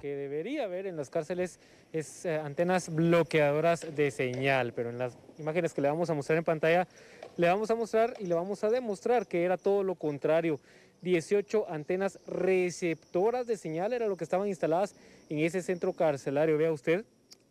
que debería haber en las cárceles es eh, antenas bloqueadoras de señal, pero en las imágenes que le vamos a mostrar en pantalla, le vamos a mostrar y le vamos a demostrar que era todo lo contrario. 18 antenas receptoras de señal era lo que estaban instaladas en ese centro carcelario. Vea usted,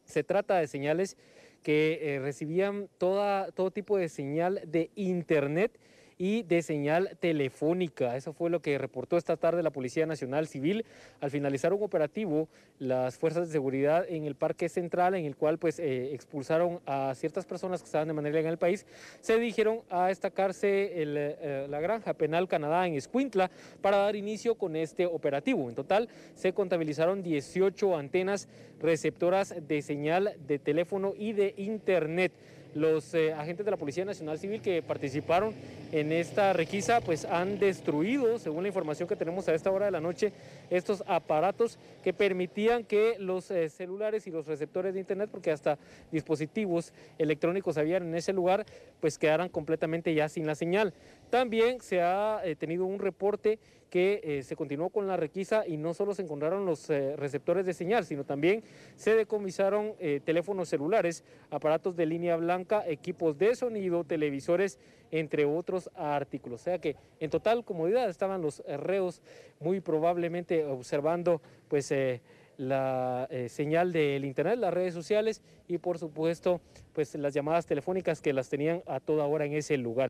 se trata de señales que eh, recibían todo tipo de señal de internet y de señal telefónica. Eso fue lo que reportó esta tarde la Policía Nacional Civil al finalizar un operativo las fuerzas de seguridad en el Parque Central en el cual pues eh, expulsaron a ciertas personas que estaban de manera ilegal en el país. Se dirigieron a destacarse eh, la granja penal Canadá en Escuintla para dar inicio con este operativo. En total se contabilizaron 18 antenas receptoras de señal de teléfono y de internet los eh, agentes de la Policía Nacional Civil que participaron en esta requisa pues han destruido, según la información que tenemos a esta hora de la noche, estos aparatos que permitían que los eh, celulares y los receptores de internet, porque hasta dispositivos electrónicos habían en ese lugar, pues quedaran completamente ya sin la señal. También se ha eh, tenido un reporte que se continuó con la requisa y no solo se encontraron los receptores de señal, sino también se decomisaron teléfonos celulares, aparatos de línea blanca, equipos de sonido, televisores, entre otros artículos. O sea que en total comodidad estaban los reos muy probablemente observando pues la señal del internet, las redes sociales y por supuesto pues las llamadas telefónicas que las tenían a toda hora en ese lugar.